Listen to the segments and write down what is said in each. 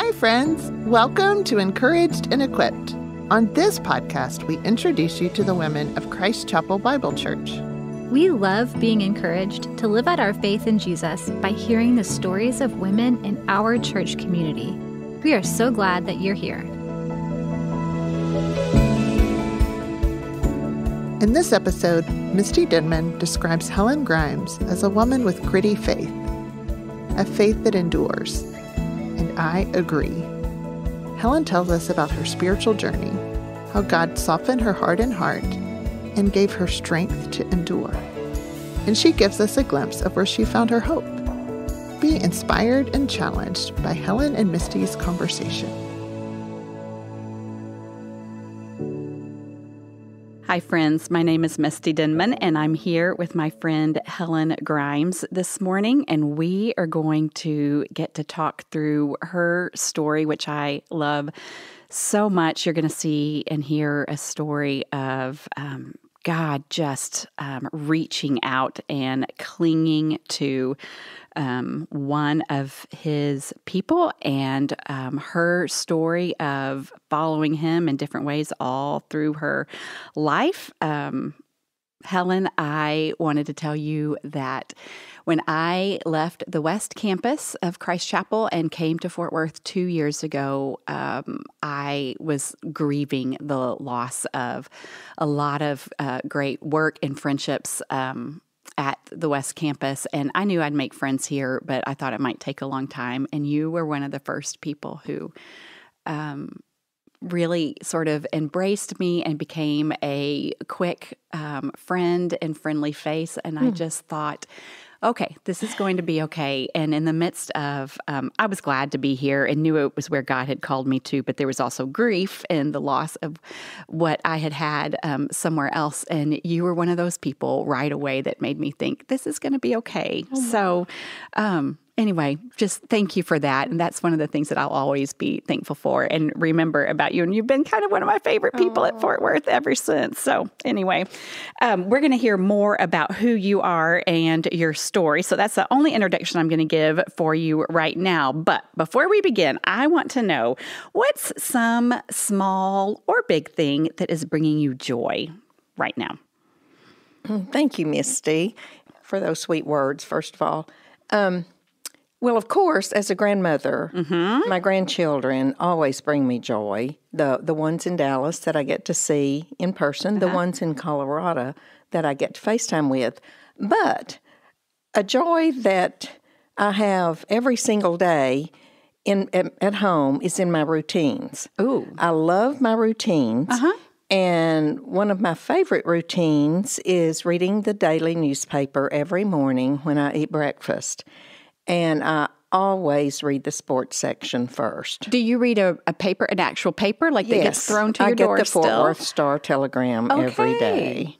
Hi, friends. Welcome to Encouraged and Equipped. On this podcast, we introduce you to the women of Christ Chapel Bible Church. We love being encouraged to live out our faith in Jesus by hearing the stories of women in our church community. We are so glad that you're here. In this episode, Misty Denman describes Helen Grimes as a woman with gritty faith, a faith that endures. And I agree. Helen tells us about her spiritual journey, how God softened her heart and heart and gave her strength to endure. And she gives us a glimpse of where she found her hope. Be inspired and challenged by Helen and Misty's conversation. Hi, friends. My name is Misty Denman, and I'm here with my friend Helen Grimes this morning. And we are going to get to talk through her story, which I love so much. You're going to see and hear a story of um, God just um, reaching out and clinging to um, one of his people and um, her story of following him in different ways all through her life. Um, Helen, I wanted to tell you that when I left the West Campus of Christ Chapel and came to Fort Worth two years ago, um, I was grieving the loss of a lot of uh, great work and friendships um, at the West Campus. And I knew I'd make friends here, but I thought it might take a long time. And you were one of the first people who um, really sort of embraced me and became a quick um, friend and friendly face. And I hmm. just thought, okay, this is going to be okay. And in the midst of, um, I was glad to be here and knew it was where God had called me to, but there was also grief and the loss of what I had had um, somewhere else. And you were one of those people right away that made me think this is going to be okay. Oh, so, um, anyway, just thank you for that. And that's one of the things that I'll always be thankful for and remember about you. And you've been kind of one of my favorite people Aww. at Fort Worth ever since. So, anyway, um, we're going to hear more about who you are and your story. So, that's the only introduction I'm going to give for you right now. But before we begin, I want to know what's some small or big thing that is bringing you joy right now? Thank you, Misty, for those sweet words, first of all. Um, well, of course, as a grandmother, mm-hmm. my grandchildren always bring me joy. The the ones in Dallas that I get to see in person, uh-huh. the ones in Colorado that I get to FaceTime with. But a joy that I have every single day in at, at home is in my routines. Ooh. I love my routines. Uh-huh. And one of my favorite routines is reading the daily newspaper every morning when I eat breakfast and I always read the sports section first. Do you read a, a paper, an actual paper, like yes, that gets thrown to your I get door the Fort still? Worth Star Telegram okay. every day.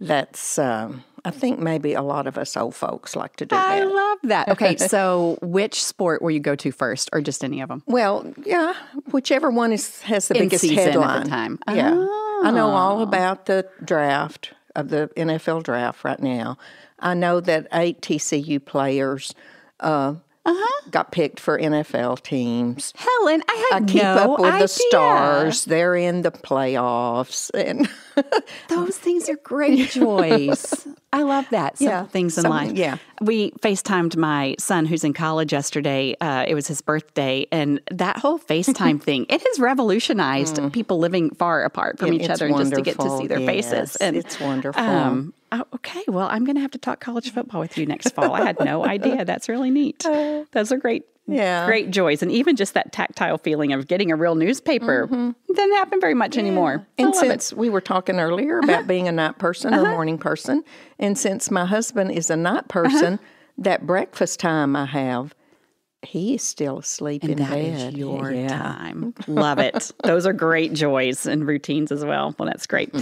That's, um, I think maybe a lot of us old folks like to do I that. I love that. Okay, so which sport will you go to first, or just any of them? Well, yeah, whichever one is has the In biggest headline. At the time. Yeah, oh. I know all ah. about the draft of the NFL draft right now. I know that eight TCU players. Uh, uh-huh. got picked for NFL teams. Helen, I had I keep no up with idea. the stars. They're in the playoffs, and those things are great joys. I love that. Simple yeah, things in some, life. Yeah. We FaceTimed my son who's in college yesterday. Uh, it was his birthday. And that whole FaceTime thing, it has revolutionized mm. people living far apart from it, each other and just to get to see their yes, faces. And it's wonderful. Um, oh, okay. Well, I'm going to have to talk college football with you next fall. I had no idea. That's really neat. Uh, Those are great yeah. great joys. And even just that tactile feeling of getting a real newspaper mm-hmm. doesn't happen very much yeah. anymore. And since it. we were talking earlier about uh-huh. being a night person uh-huh. or morning person, and since my husband is a night uh-huh. person, uh-huh. that breakfast time I have, he is still asleep and in that bed. Is your yeah. time. Love it. Those are great joys and routines as well. Well, that's great.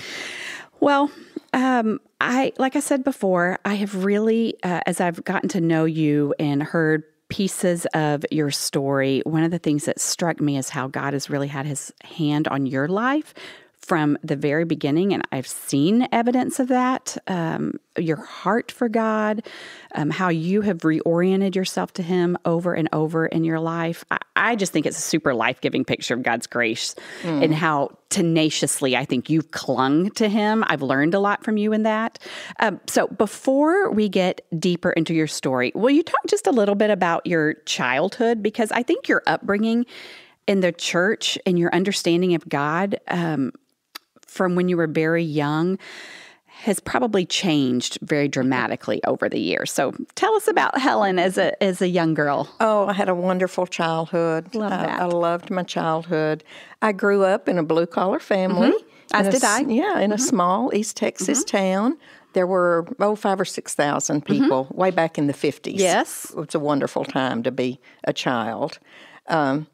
Well, um, I like I said before, I have really, uh, as I've gotten to know you and heard pieces of your story, one of the things that struck me is how God has really had his hand on your life from the very beginning, and I've seen evidence of that. Um, your heart for God, um, how you have reoriented yourself to Him over and over in your life. I, I just think it's a super life giving picture of God's grace mm. and how tenaciously I think you've clung to Him. I've learned a lot from you in that. Um, so, before we get deeper into your story, will you talk just a little bit about your childhood? Because I think your upbringing in the church and your understanding of God um, from when you were very young has probably changed very dramatically over the years. So tell us about Helen as a as a young girl. Oh, I had a wonderful childhood. Love that. I, I loved my childhood. I grew up in a blue collar family. Mm-hmm. As did I. Yeah, in mm-hmm. a small East Texas mm-hmm. town. There were oh five or six thousand mm-hmm. people way back in the fifties. Yes, it was a wonderful time to be a child. Um,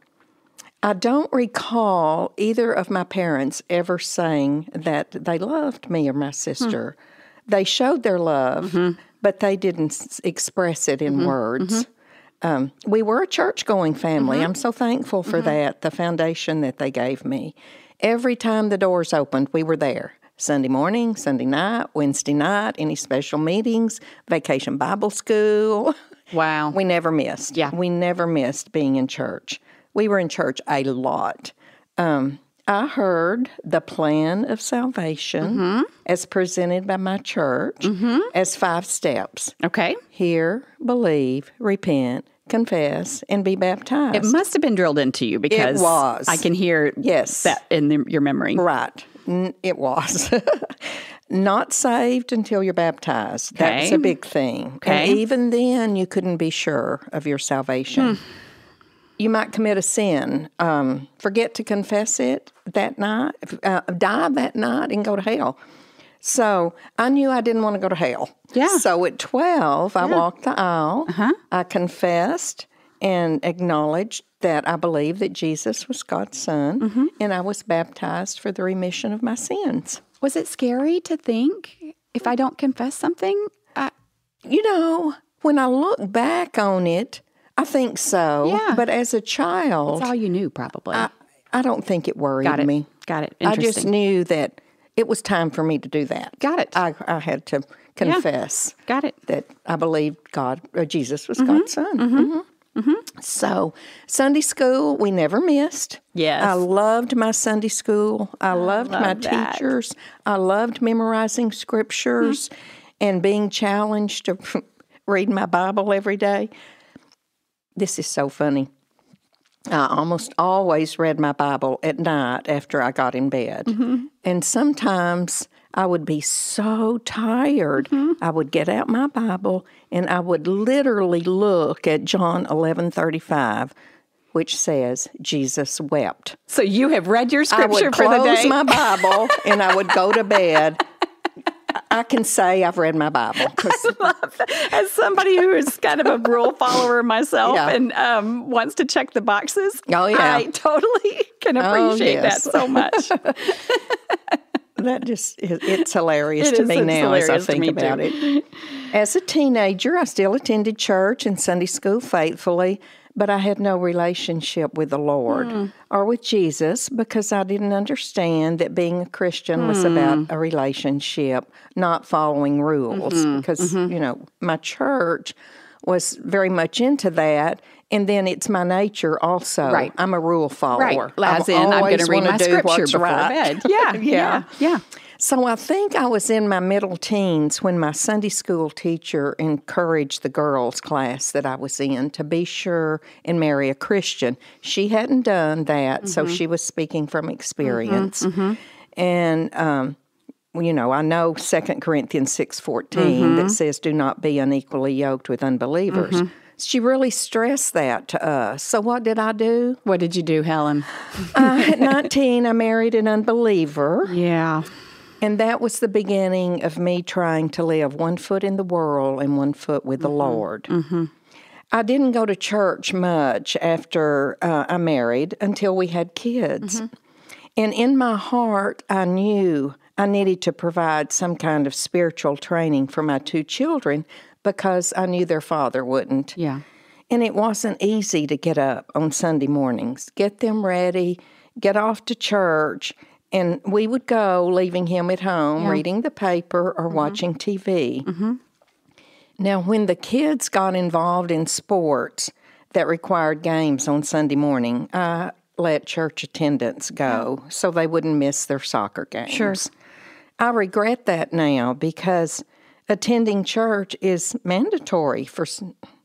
I don't recall either of my parents ever saying that they loved me or my sister. Hmm. They showed their love, mm-hmm. but they didn't express it in mm-hmm. words. Mm-hmm. Um, we were a church going family. Mm-hmm. I'm so thankful for mm-hmm. that, the foundation that they gave me. Every time the doors opened, we were there. Sunday morning, Sunday night, Wednesday night, any special meetings, vacation Bible school. Wow. We never missed. Yeah. We never missed being in church we were in church a lot. Um, I heard the plan of salvation mm-hmm. as presented by my church mm-hmm. as five steps. Okay. Hear, believe, repent, confess, and be baptized. It must have been drilled into you because it was. I can hear yes. that in the, your memory. Right. It was. Not saved until you're baptized. Okay. That's a big thing. Okay. And even then, you couldn't be sure of your salvation. Hmm you might commit a sin, um, forget to confess it that night, uh, die that night, and go to hell. So I knew I didn't want to go to hell. Yeah. So at 12, yeah. I walked the aisle. Uh-huh. I confessed and acknowledged that I believed that Jesus was God's son, mm-hmm. and I was baptized for the remission of my sins. Was it scary to think if I don't confess something? I... You know, when I look back on it, I think so. Yeah. But as a child, that's all you knew, probably. I, I don't think it worried Got it. me. Got it. I just knew that it was time for me to do that. Got it. I, I had to confess. Yeah. Got it. That I believed God, or Jesus was mm-hmm. God's son. Mm-hmm. Mm-hmm. mm-hmm. So, Sunday school, we never missed. Yes. I loved my Sunday school. I loved love my that. teachers. I loved memorizing scriptures mm-hmm. and being challenged to read my Bible every day. This is so funny. I almost always read my Bible at night after I got in bed. Mm-hmm. And sometimes I would be so tired, mm-hmm. I would get out my Bible and I would literally look at John 11 35 which says Jesus wept. So you have read your scripture for the day. I would close my Bible and I would go to bed I can say I've read my Bible. As somebody who is kind of a rule follower myself yeah. and um, wants to check the boxes, oh yeah, I totally can oh, appreciate oh, yes. that so much. that just it's hilarious it to is, me now as I think about too. it. As a teenager, I still attended church and Sunday school faithfully but I had no relationship with the Lord mm. or with Jesus because I didn't understand that being a Christian mm. was hmm. about a relationship, not following rules. Mm-hmm. Because, mm-hmm. you know, my church was very much into that. And then it's my nature also. Right. I'm a rule follower. Right. As in, I'm going to read my scripture before right. bed. Yeah, yeah, yeah. yeah. So I think I was in my middle teens when my Sunday school teacher encouraged the girls' class that I was in to be sure and marry a Christian. She hadn't done that, mm-hmm. so she was speaking from experience. Mm-hmm, mm-hmm. And um, you know, I know Second Corinthians six fourteen that mm-hmm. says, "Do not be unequally yoked with unbelievers." Mm-hmm. She really stressed that to us. So what did I do? What did you do, Helen? uh, at nineteen, I married an unbeliever. Yeah. And that was the beginning of me trying to live one foot in the world and one foot with the mm-hmm. Lord. Mm-hmm. I didn't go to church much after uh, I married until we had kids. Mm-hmm. And in my heart, I knew I needed to provide some kind of spiritual training for my two children because I knew their father wouldn't. Yeah. And it wasn't easy to get up on Sunday mornings, get them ready, get off to church, And we would go, leaving him at home, reading the paper or mm-hmm. watching TV. Mm-hmm. Now, when the kids got involved in sports that required games on Sunday morning, I let church attendance go so they wouldn't miss their soccer games. Sure. I regret that now because attending church is mandatory for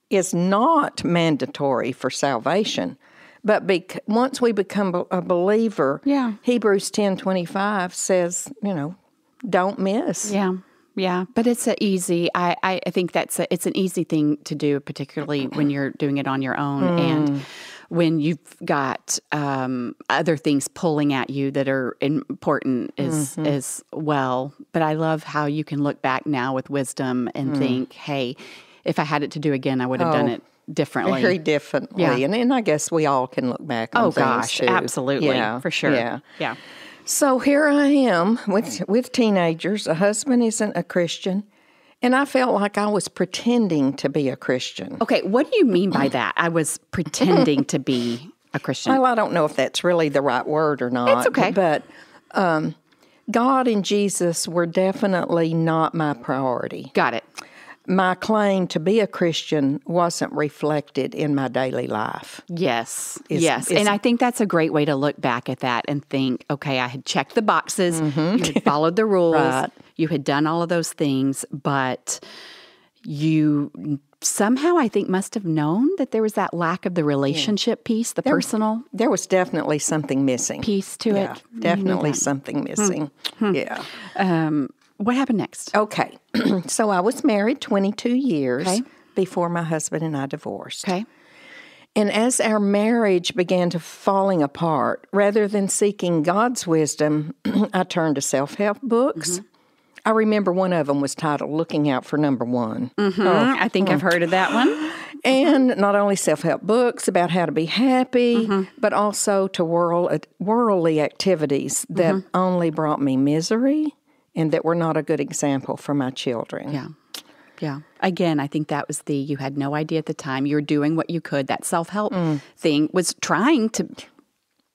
is not mandatory for salvation. But bec- once we become a- believer, Yeah. Hebrews 10:25 says, you know, don't miss. Yeah. Yeah, but it's a easy. I, I think that's a, it's an easy thing to do, particularly when you're doing it on your own hmm. and when you've got um, other things pulling at you that are important as mm-hmm. as well. But I love how you can look back now with wisdom and hmm. think, hey, if I had it to do again, I would have done Oh, it differently. Very differently. Yeah. And, and I guess we all can look back on oh gosh, too. absolutely, Yeah, for sure. Yeah. yeah. So here I am with with teenagers. A husband isn't a Christian, and I felt like I was pretending to be a Christian. Okay, what do you mean by that? I was pretending to be a Christian. Well, I don't know if that's really the right word or not. It's okay. But um, God and Jesus were definitely not my priority. Got it. My claim to be a Christian wasn't reflected in my daily life. Yes. Is- yes. is- and I think that's a great way to look back at that and think, okay, I had checked the boxes, mm-hmm. you had followed the rules, Right. you had done all of those things, but you somehow I think must have known that there was that lack of the relationship piece, the personal There was definitely something missing. piece to Yeah, it. definitely something hmm. missing. Hmm. Yeah. Um, what happened next? Okay. so I was married 22 years Okay. before my husband and I divorced. Okay. And as our marriage began to falling apart, rather than seeking God's wisdom, I turned to self-help books. Mm-hmm. I remember one of them was titled Looking Out for Number 1. Mhm, I think I've heard of that one. And not only self-help books about how to be happy, mm-hmm. but also to world, worldly activities that mm-hmm. only brought me misery and that we're not a good example for my children. Yeah. Yeah. Again, I think that was the you had no idea at the time. You were doing what you could. That self help Mm. thing was trying to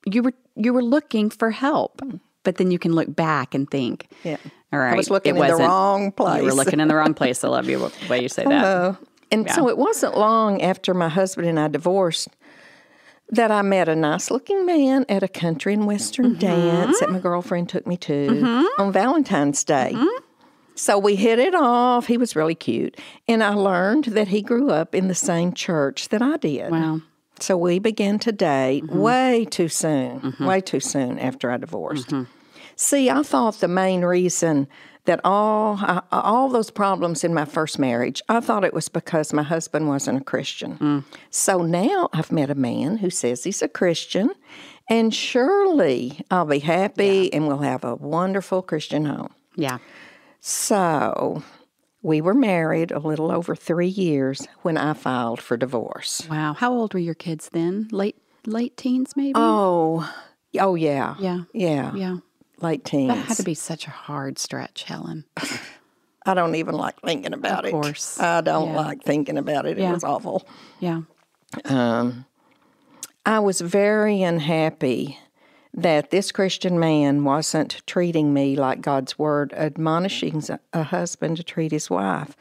you were you were looking for help. But then you can look back and think, Yeah. all right, I was looking it in the wrong You were place." looking in the wrong place. I love you the way you say that. Uh, and so it wasn't long after my husband and I divorced that I met a nice looking man at a country and western Mm-hmm. dance that my girlfriend took me to on Valentine's Day. So we hit it off. He was really cute. And I learned that he grew up in the same church that I did. Wow. So we began to date Mm-hmm. way too soon, way too soon after I divorced. See, I thought the main reason that all I, all those problems in my first marriage, I thought it was because my husband wasn't a Christian. Mm. So now I've met a man who says he's a Christian, and surely I'll be happy and we'll have a wonderful Christian home. Yeah. So we were married a little over three years when I filed for divorce. Wow. How old were your kids then? Late late teens maybe? Oh, oh yeah, Yeah. yeah, Yeah. Late teens. That had to be such a hard stretch, Helen. I don't even like thinking about Of it. Of course. I don't Yeah. like thinking about it. It was awful. Yeah. Um, I was very unhappy that this Christian man wasn't treating me like God's word admonishing a husband to treat his wife.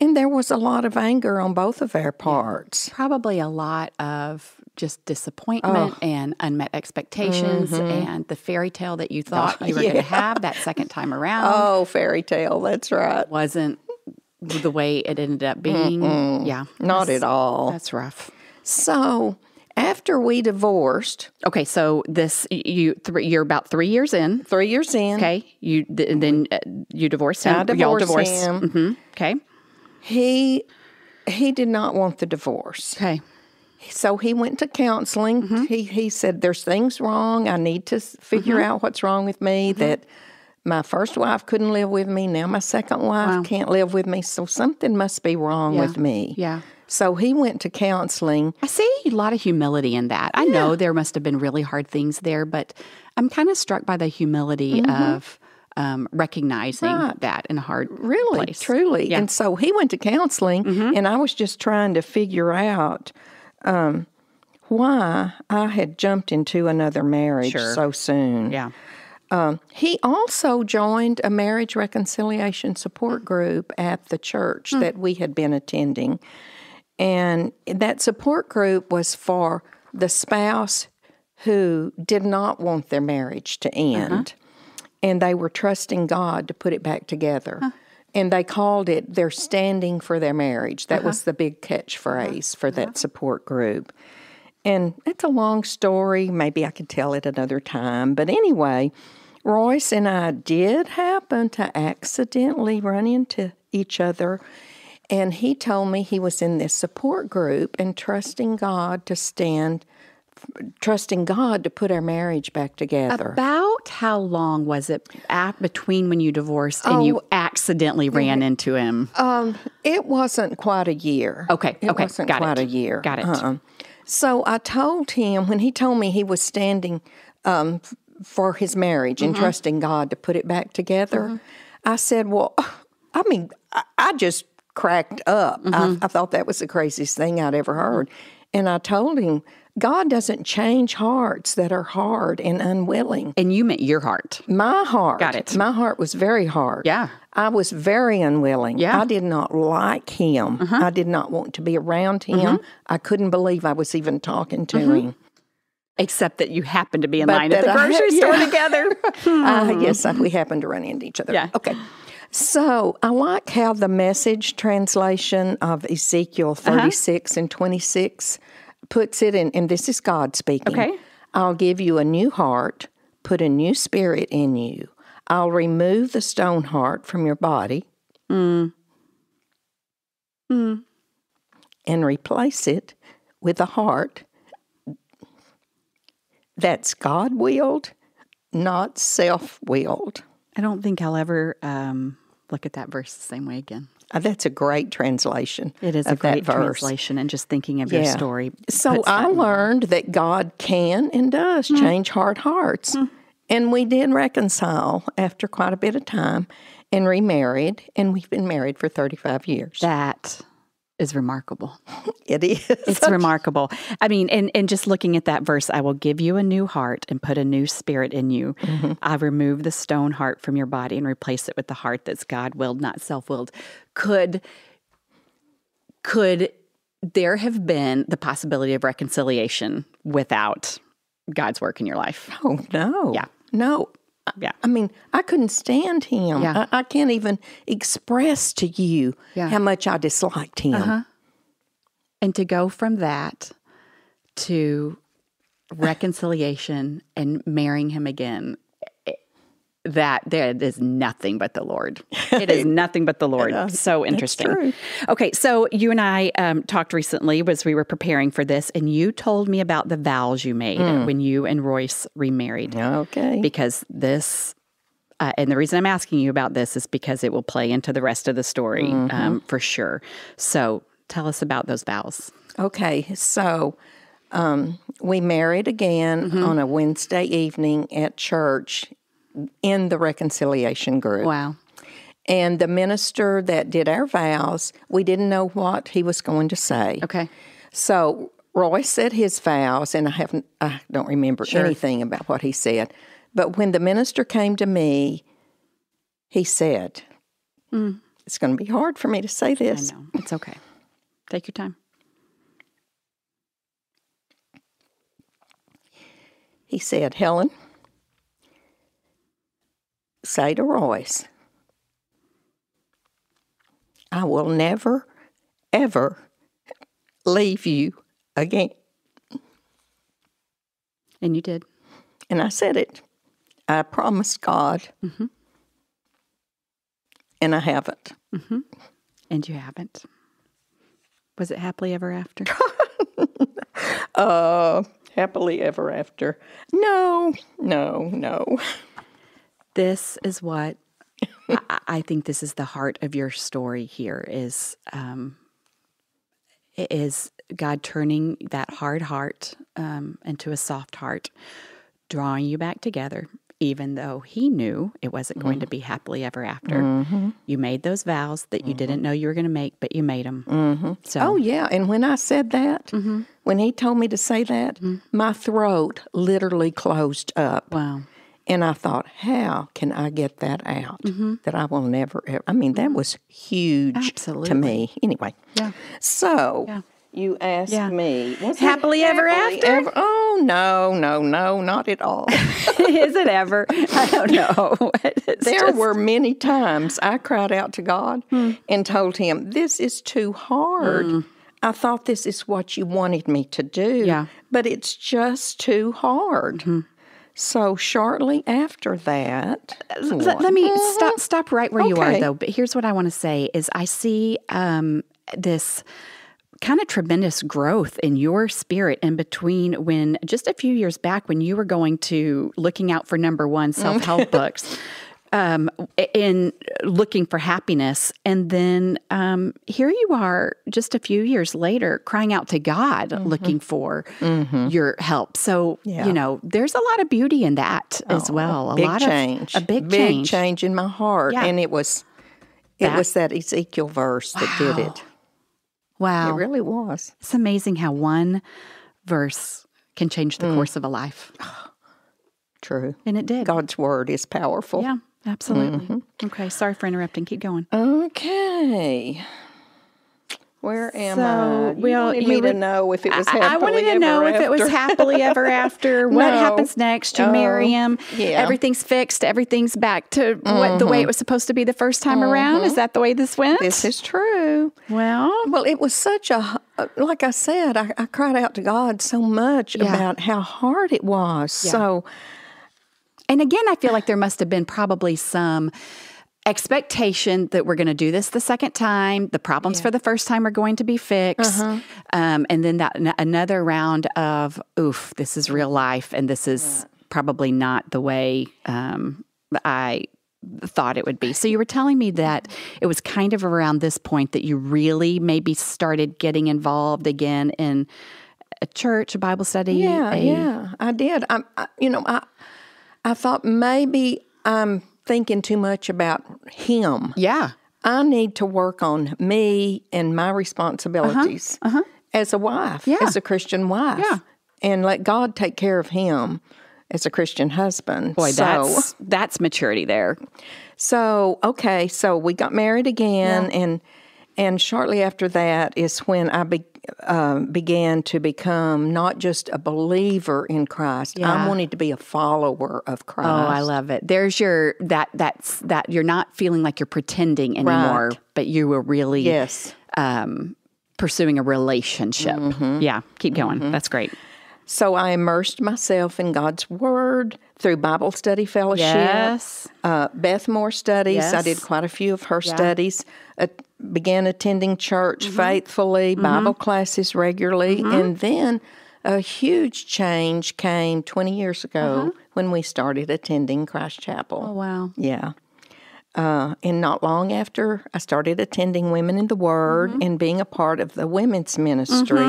And there was a lot of anger on both of our parts. Probably a lot of just disappointment Oh. and unmet expectations and the fairy tale that you thought you were going Mm-hmm. to have that second time around Oh, fairy tale. That's right. wasn't the way it ended up being. Yeah. Not at all. That's rough. So after we divorced, Okay, so this you three, you're about three years in. three years in, Okay, you th- then uh, you divorced him. I divorced divorced. him. hmm Okay, he he did not want the divorce. okay, So he went to counseling. Mm-hmm. He he said there's things wrong. I need to figure Mm-hmm. out what's wrong with me. That my first wife couldn't live with me. Now my second wife can't live with me. So something must be wrong Yeah. with me. yeah. So he went to counseling. I see a lot of humility in that. I know there must have been really hard things there, but I'm kind of struck by the humility of um, recognizing Mm-hmm. Right. that in a hard Really, place. truly. Yeah. Mm-hmm. And so he went to counseling, and I was just trying to figure out um, why I had jumped into another marriage Sure. so soon. Yeah. Um, he also joined a marriage reconciliation support group at the church that we had been attending. And that support group was for the spouse who did not want their marriage to end. And they were trusting God to put it back together. And they called it they're standing for their marriage. That uh-huh. was the big catchphrase uh-huh. for that uh-huh. support group. And it's a long story. Maybe I could tell it another time. But anyway, Royce and I did happen to accidentally run into each other. And he told me he was in this support group and trusting God to stand, trusting God to put our marriage back together. About how long was it at, between when you divorced and Oh, you accidentally ran into him? Um, it wasn't quite a year. Okay, it okay, wasn't got quite it. a year. Got it. Uh-uh. So I told him when he told me he was standing um, for his marriage Mm-hmm. and trusting God to put it back together. I said, "Well, I mean, I, I just cracked up. Mm-hmm. I, I thought that was the craziest thing I'd ever heard." And I told him, "God doesn't change hearts that are hard and unwilling." and you meant your heart. My heart. Got it. My heart was very hard. Yeah. I was very unwilling. Yeah. Uh-huh. I did not like him. I did not want to be around him. Mm-hmm. I couldn't believe I was even talking to him. Except that you happened to be in But line at the grocery store yeah. together. Uh, yes, we happened to run into each other. Yeah. Okay. So I like how the message translation of Ezekiel Uh-huh. 36 and 26 puts it in, and this is God speaking. Okay. I'll give you a new heart, put a new spirit in you. I'll remove the stone heart from your body Mm. Hmm. and replace it with a heart that's God willed, not self willed. I don't think I'll ever um, look at that verse the same way again. Uh, That's a great translation. It is a that great translation, and just thinking of your story. So I that learned that God can and does Hmm. change hard hearts. And we did reconcile after quite a bit of time and remarried. And we've been married for 35 years. that is remarkable. it is. It's remarkable. I mean, and, and just looking at that verse, I will give you a new heart and put a new spirit in you. Mm-hmm. I remove the stone heart from your body and replace it with the heart that's God willed, not self willed. Could could there have been the possibility of reconciliation without God's work in your life? oh, no. Yeah. No. Yeah. I mean, I couldn't stand him. Yeah. I, I can't even express to you Yeah. How much I disliked him. Uh-huh. And to go from that to reconciliation and marrying him again, that there is nothing but the Lord. It is nothing but the Lord. so interesting. Okay, so you and I um, talked recently as we were preparing for this, and you told me about the vows you made when you and Royce remarried. Okay. Because this, uh, and the reason I'm asking you about this is because it will play into the rest of the story um, for sure. So tell us about those vows. Okay, so um, we married again Mm-hmm. on a Wednesday evening at church in the reconciliation group. Wow. And the minister that did our vows, we didn't know what he was going to say. Okay. So Royce said his vows, and I haven't, I don't remember anything about what he said. But when the minister came to me, he said, hmm. "It's going to be hard for me to say this." No, it's okay. Take your time. He said, Helen, say to Royce, I will never, ever leave you again. And you did. And I said it. I promised God. And I haven't. And you haven't. Was it happily ever after? Uh, happily ever after. No, no, no. This is what I, I think this is the heart of your story here is um, is God turning that hard heart um, into a soft heart, drawing you back together, even though He knew it wasn't going to be happily ever after. You made those vows that you didn't know you were going to make, but you made them. Mm-hmm. So, Oh, yeah. And when I said that, when he told me to say that, my throat literally closed up. wow. And I thought, how can I get that out mm-hmm. that I will never ever? I mean, that mm-hmm. was huge Absolutely. to me. Anyway, Yeah. so Yeah. you asked Yeah. me, was Happily ever after? Oh no, no, no, not at all. Is it ever? I don't know. There just- Hmm. were many times I cried out to God hmm. and told Him, "This is too hard." Mm. I thought this is what you wanted me to do, Yeah. but it's just too hard. Mm-hmm. So shortly after that, let, let me stop stop right where you are though. But here's what i want to say is i see um, this kind of tremendous growth in your spirit in between when just a few years back when you were going to looking out for number one self-help books um, in looking for happiness and then um, here you are just a few years later crying out to god looking for your help so Yeah. you know there's a lot of beauty in that as well a big lot change, of a big, big change. change in my heart, Yeah. and it was it That- was that Ezekiel verse that did it. Wow. It really was. It's amazing how one verse can change the course of a life. True. And it did. God's word is powerful. Yeah, absolutely. Mm-hmm. Okay, sorry for interrupting. Keep going. Okay. Where am So, I? You well, wanted you me to know if it was I, happily I wanted to ever know if it was after. happily ever after. What No. happens next? You Oh, marry him. yeah. Everything's fixed. Everything's back to what, the way it mm-hmm. was supposed to be the first time around. Is mm-hmm. that the way this went? This is true. well, Well, it was such a, uh, like I said, I, I cried out to God so much Yeah. about how hard it was. So, And again, I feel like there must have been probably some expectation that we're going to do this the second time. The problems for the first time are going to be fixed. Um, and then that n- another round of, oof, this is real life. And this is probably not the way um, I thought it would be. So you were telling me that it was kind of around this point that you really maybe started getting involved again in a church, a Bible study. yeah, a- yeah, I did. I, I, you know, I, I thought maybe I'm thinking too much about him. Yeah. I need to work on me and my responsibilities uh-huh. Uh-huh. as a wife, Yeah. as a Christian wife, Yeah. and let God take care of him as a Christian husband. Boy, so, that's that's maturity there. so okay. So we got married again, and and shortly after that is when I be, uh, began to become not just a believer in Christ. Yeah. I wanted to be a follower of Christ. Oh, I love it. There's your that that's that you're not feeling like you're pretending anymore, Right. but you were really Yes. um, pursuing a relationship. Yeah, keep going. That's great. So I immersed myself in God's Word through Bible Study Fellowship. Yes. uh, Beth Moore studies. I did quite a few of her studies. Uh, began attending church Mm-hmm. faithfully, Bible classes regularly, and then a huge change came 20 years ago when we started attending Christ Chapel. Oh wow. Yeah. Uh, and not long after, I started attending Women in the Word Mm-hmm. and being a part of the women's ministry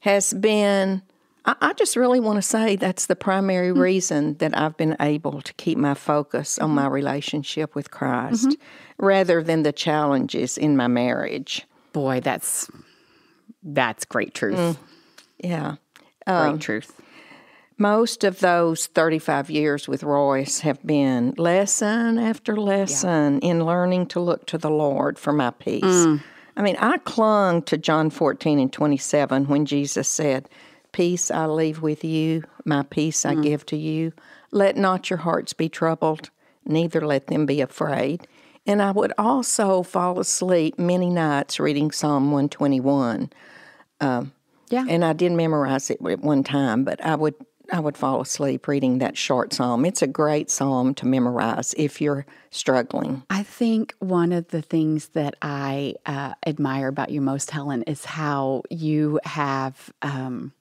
has been, I, I just really want to say that's the primary Mm. reason that I've been able to keep my focus on Mm-hmm. my relationship with Christ rather than the challenges in my marriage. Boy, that's that's great truth. Mm. Yeah. Great truth. Most of those 35 years with Royce have been lesson after lesson in learning to look to the Lord for my peace. I mean, I clung to John 14 and 27 when Jesus said, Peace I leave with you, my peace I give to you. Let not your hearts be troubled, neither let them be afraid. And I would also fall asleep many nights reading Psalm 121 Yeah. and I did memorize it at one time, but I would I would fall asleep reading that short psalm. It's a great psalm to memorize if you're struggling. I think one of the things that I uh, admire about you most, Helen, is how you have um,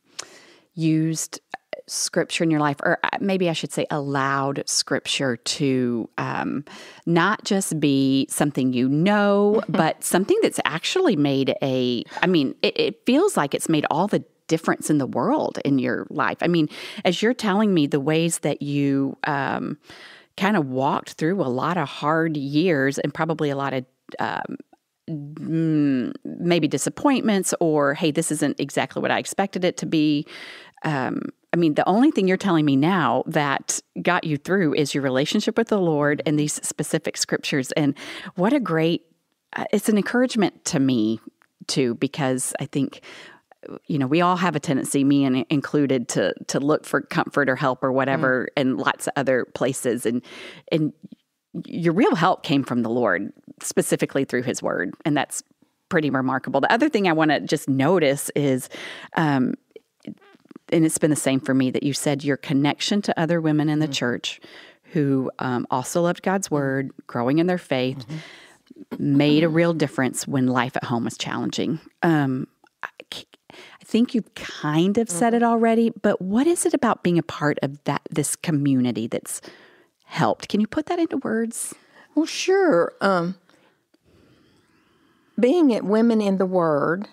used scripture in your life, or uh, maybe I should say, allowed scripture to um, not just be something you know, but something that's actually made a, I mean, it, it feels like it's made all the difference in the world in your life. I mean, as you're telling me the ways that you, um, kind of walked through a lot of hard years and probably a lot of um, mm, maybe disappointments or hey this isn't exactly what i expected it to be um, I mean, the only thing you're telling me now that got you through is your relationship with the Lord and these specific scriptures. And what a great, uh, it's an encouragement to me too, because I think you know we all have a tendency me and included to to look for comfort or help or whatever mm. in lots of other places and and your real help came from the lord specifically through his word and that's pretty remarkable the other thing i want to just notice is um, and it's been the same for me that you said your connection to other women in the mm-hmm. church who um, also loved God's mm-hmm. word, growing in their faith, mm-hmm. made a real difference when life at home was challenging. Um, I, I, think you've kind of said it mm-hmm. already, but what is it about being a part of that this community that's helped? Can you put that into words? Well, sure. Um, being at Women in the Word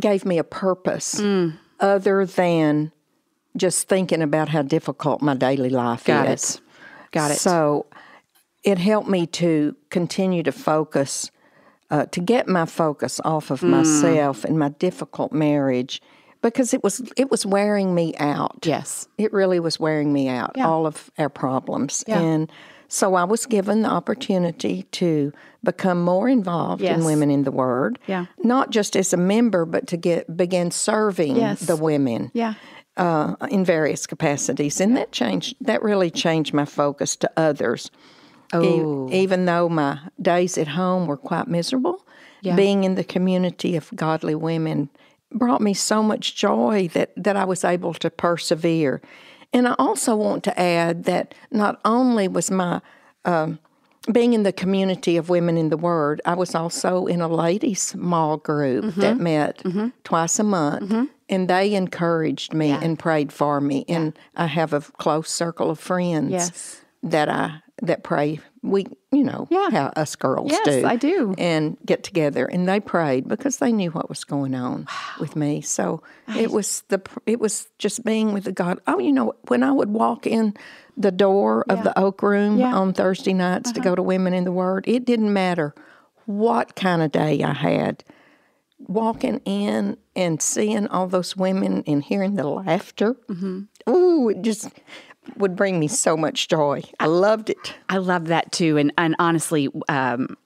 gave me a purpose. Mm other than just thinking about how difficult my daily life Got is. It. Got it. So it helped me to continue to focus, uh, to get my focus off of mm. myself and my difficult marriage because it was it was wearing me out. Yes, it really was wearing me out. Yeah. All of our problems, yeah. and so I was given the opportunity to become more involved yes. in Women in the Word. Yeah. Not just as a member, but to get begin serving yes. the women. Yeah. Uh, in various capacities, and that changed. That really changed my focus to others. Oh. E- even though my days at home were quite miserable, yeah. being in the community of godly women brought me so much joy that that I was able to persevere. And I also want to add that not only was my um, being in the community of women in the Word, I was also in a ladies' small group mm-hmm. that met mm-hmm. twice a month, mm-hmm. and they encouraged me yeah. and prayed for me. Yeah. And I have a close circle of friends yes. that I that pray. We, you know, yeah. how us girls yes, do. I do. And get together, and they prayed because they knew what was going on wow. with me. So I, it was the it was just being with the God. Oh, you know, when I would walk in the door of yeah. the Oak Room yeah. on Thursday nights uh-huh. to go to Women in the Word, it didn't matter what kind of day I had. Walking in and seeing all those women and hearing the laughter, mm-hmm. ooh, it just would bring me so much joy. I loved it. I love that too. And and honestly, um,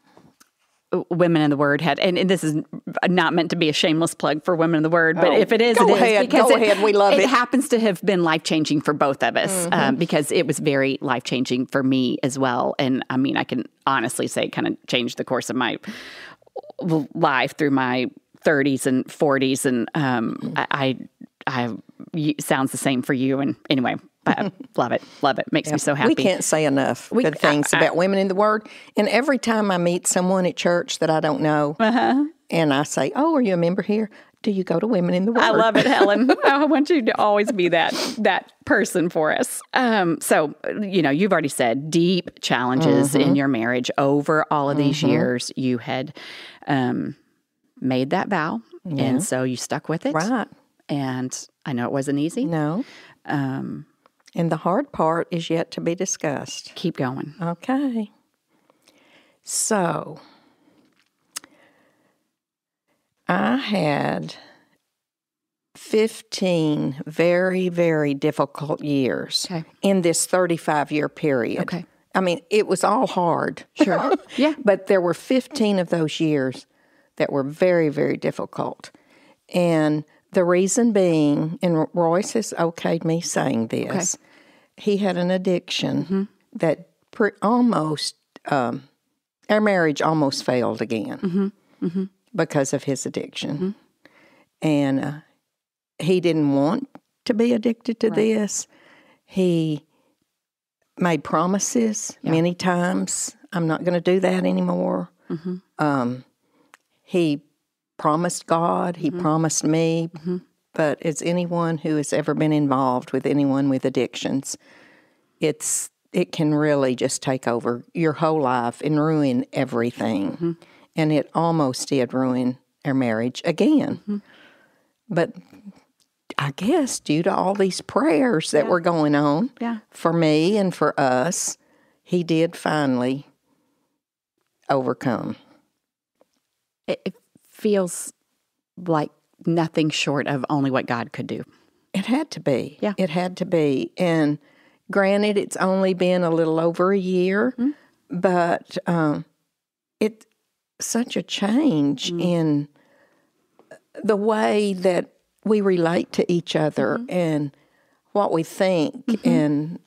Women in the Word had, and, and, this is not meant to be a shameless plug for Women in the Word, but oh, if it is, go it ahead, is because go it, ahead. We love it. It happens to have been life changing for both of us mm-hmm. um, because it was very life changing for me as well. And I mean, I can honestly say, it kind of changed the course of my life through my 30s and 40s, and um, I, I, I sounds the same for you. And anyway, love it, love it. Makes me so happy. We can't say enough we, good things I, I, about women in the Word. And every time I meet someone at church that I don't know, uh-huh. and I say, "Oh, are you a member here?" Do you go to Women in the Word? I love it, Helen. I want you to always be that that person for us. Um, so, you know, you've already said deep challenges mm-hmm. in your marriage over all of these mm-hmm. years. You had um, made that vow, yeah. and so you stuck with it, right? And I know it wasn't easy. No. Um, and the hard part is yet to be discussed. Keep going. Okay. So, I had 15 very, very difficult years okay. in this 35 year period. Okay. I mean, it was all hard. Sure. yeah. But there were 15 of those years that were very, very difficult. And the reason being, and Royce has okayed me saying this, okay he had an addiction mm-hmm. that pre- almost um, our marriage almost failed again mm-hmm. Mm-hmm. because of his addiction, mm-hmm. and uh, he didn't want to be addicted to right. this. He made promises yeah. many times. I'm not going to do that anymore. Mm-hmm. Um, he promised God. He mm-hmm. promised me but as anyone who has ever been involved with anyone with addictions, it's it can really just take over your whole life and ruin everything. Mm-hmm. And it almost did ruin our marriage again. Mm-hmm. But I guess due to all these prayers that yeah. were going on yeah. for me and for us, he did finally overcome. It, it feels like nothing short of only what God could do. It had to be. Yeah. It had to be. And granted, it's only been a little over a year, Mm-hmm. but um, it's such a change Mm-hmm. in the way that we relate to each other Mm-hmm. and what we think. And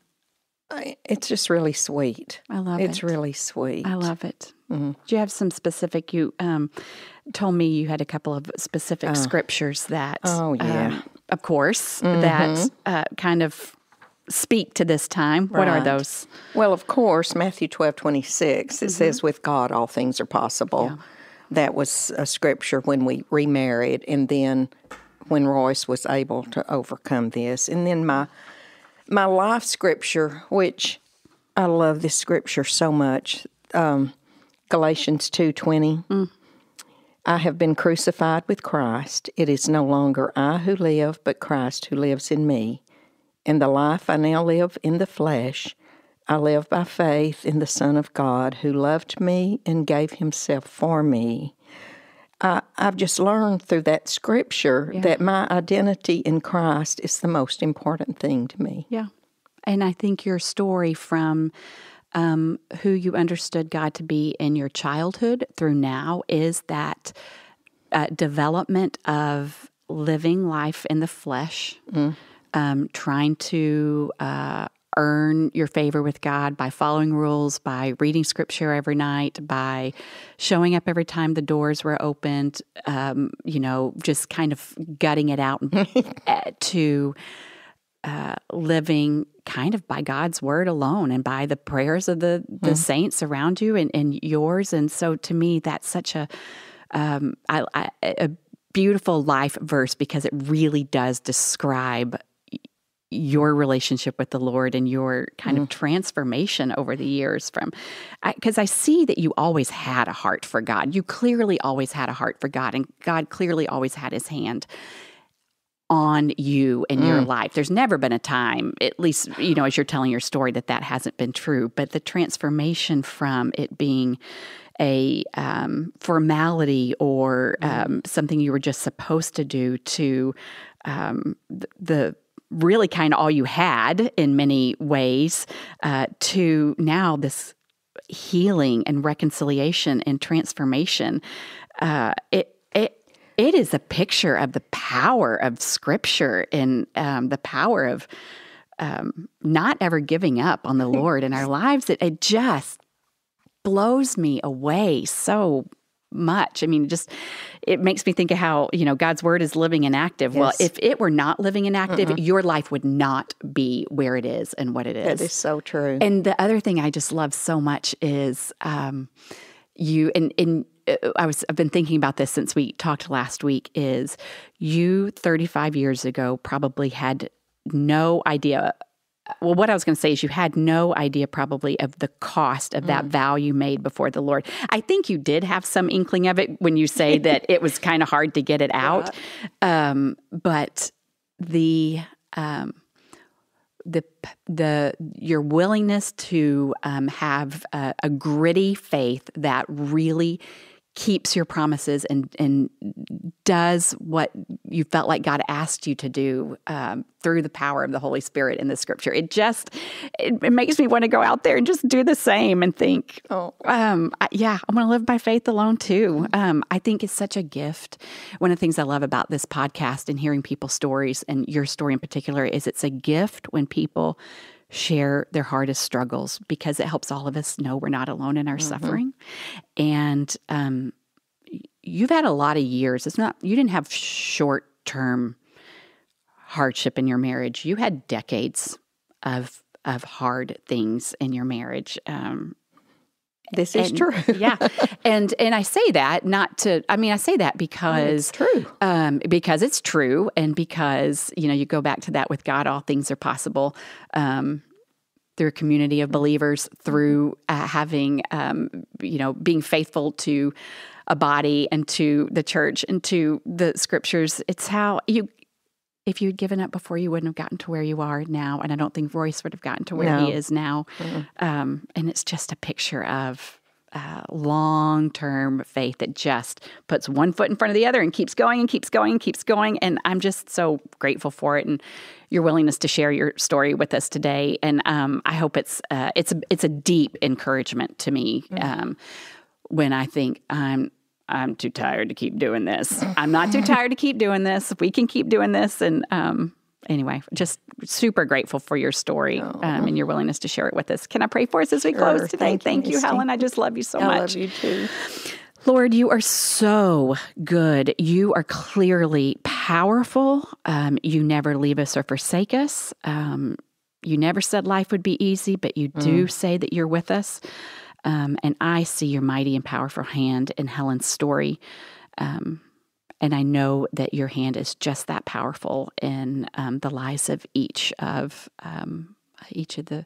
I, it's just really sweet. I love it's it. It's really sweet. I love it. Do you have some specific? You um, told me you had a couple of specific scriptures that, Oh, yeah. um, of course, that uh, kind of speak to this time. What are those? Well, of course, Matthew twelve twenty six. Mm-hmm. it says, With God, all things are possible. That was a scripture when we remarried, and then when Royce was able to overcome this. And then my, my life scripture, which I love this scripture so much, um, Galatians two twenty. I have been crucified with Christ. It is no longer I who live, but Christ who lives in me. In the life I now live in the flesh, I live by faith in the Son of God who loved me and gave himself for me. I, I've just learned through that scripture that my identity in Christ is the most important thing to me. Yeah. And I think your story from um, who you understood God to be in your childhood through now is that uh, development of living life in the flesh, um, trying to uh, earn your favor with God by following rules, by reading scripture every night, by showing up every time the doors were opened, um, you know, just kind of gutting it out uh, to uh, living kind of by God's word alone and by the prayers of the the saints around you and, and yours. And so, to me, that's such a um, I, I, a beautiful life verse because it really does describe your relationship with the Lord and your kind of transformation over the years from because I, see that you always had a heart for God. You clearly always had a heart for God and God clearly always had his hand on you and your life. There's never been a time, at least, you know, as you're telling your story, that that hasn't been true. But the transformation from it being a um, formality or um, something you were just supposed to do to um, the, the really kind of all you had in many ways uh, to now this healing and reconciliation and transformation. Uh, it it is a picture of the power of Scripture and um, the power of um, not ever giving up on the Lord in our lives. It, it just blows me away so much. I mean, just it makes me think of how you know God's word is living and active. Well, if it were not living and active, your life would not be where it is and what it is. That is so true. And the other thing I just love so much is um, you and and I was I've been thinking about this since we talked last week. Is you 35 years ago probably had no idea. Well, what I was going to say is you had no idea probably of the cost of that vow you made before the Lord. I think you did have some inkling of it when you say that it was kind of hard to get it out. Um, but the um, the the your willingness to um, have a, a gritty faith that really keeps your promises and and does what you felt like God asked you to do um, through the power of the Holy Spirit in the Scripture. It just it, it makes me want to go out there and just do the same and think, Oh. um, I, yeah, I want to live by faith alone too. Um, I think it's such a gift. One of the things I love about this podcast and hearing people's stories, and your story in particular, is it's a gift when people share their hardest struggles because it helps all of us know we're not alone in our suffering. And um, you've had a lot of years. It's not you didn't have short term hardship in your marriage. You had decades of of hard things in your marriage. Um, this is and- true. yeah, and and I say that not to. I mean, I say that because It's true. um, because it's true, and because you know you go back to that with God, all things are possible. Um, through a community of believers, through uh, having, um, you know, being faithful to a body and to the church and to the scriptures. It's how you, if you'd given up before, you wouldn't have gotten to where you are now. And I don't think Royce would have gotten to where he is now. Um, and it's just a picture of uh, long term faith that just puts one foot in front of the other and keeps going and keeps going and keeps going. And I'm just so grateful for it. And your willingness to share your story with us today. And um, I hope it's uh, it's a, it's a deep encouragement to me mm-hmm. um, when I think I'm I'm too tired to keep doing this. I'm not too tired to keep doing this. We can keep doing this. And um, anyway, just super grateful for your story um, and your willingness to share it with us. Can I pray for us as we sure. close today? Thank, Thank you, you Helen. I just love you so I much. I love you too. Lord, you are so good. You are clearly powerful. Um, you never leave us or forsake us. Um, you never said life would be easy, but you do mm. say that you're with us. Um, and I see your mighty and powerful hand in Helen's story. Um, and I know that your hand is just that powerful in um, the lives of each of um, each of the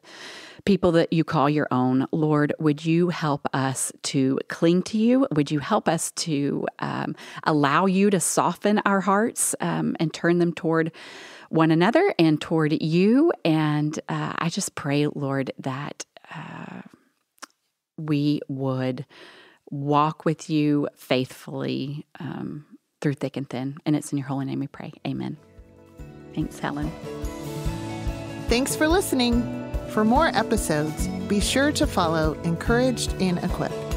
people that you call your own. Lord, would you help us to cling to you? Would you help us to um, allow you to soften our hearts um, and turn them toward one another and toward you? And uh, I just pray, Lord, that uh, we would walk with you faithfully um, through thick and thin. And it's in your holy name we pray. Amen. Thanks, Helen. Thanks for listening. For more episodes, be sure to follow Encouraged and Equipped